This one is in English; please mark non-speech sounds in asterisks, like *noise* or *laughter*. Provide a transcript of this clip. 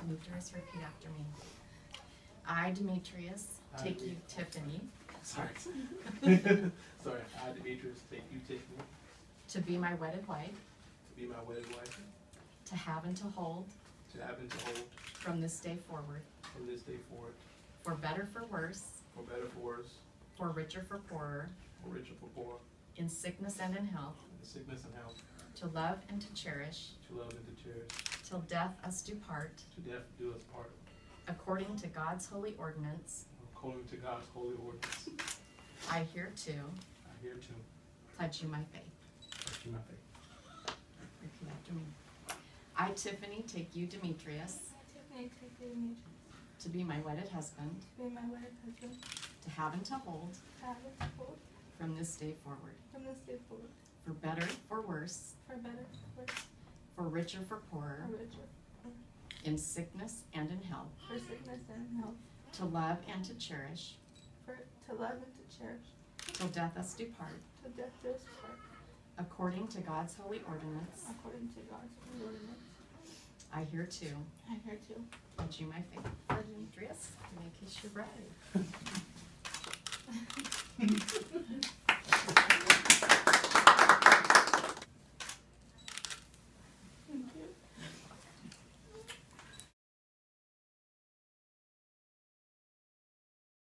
Demetrius, repeat after me. I, Demetrius, I, take you Tiffany. Sorry. *laughs* Sorry, I, Demetrius, take you, Tiffany, to be my wedded wife, to be my wedded wife, to have and to hold. To have and to hold. From this day forward, from this day forward, for better for worse, for better for worse, for richer for poorer, for richer for poor, in sickness and in health, in sickness and health, to love and to cherish, to love and to cherish, till death us do part, to death do us part, according to God's holy ordinance, according to God's holy ordinance. I hereto I hereto pledge you my faith. pledge you my faith. Repeat after me. I, Tiffany, take you, Demetrius, I, Tiffany, take you, Demetrius, to be my wedded husband, to be my wedded husband, to have and to hold to have and to hold from this day forward, from this day forward, for better for worse, for better, for worse, for richer for poorer, for richer, in sickness and in health, for sickness and health, to love and to cherish, for to love and to cherish, till death us do part, till death do us part, according to God's holy ordinance. according to God's holy ordinance. I hereto I hereto pledge you my faith. pledge you Demetrius, you may kiss your bride. *laughs*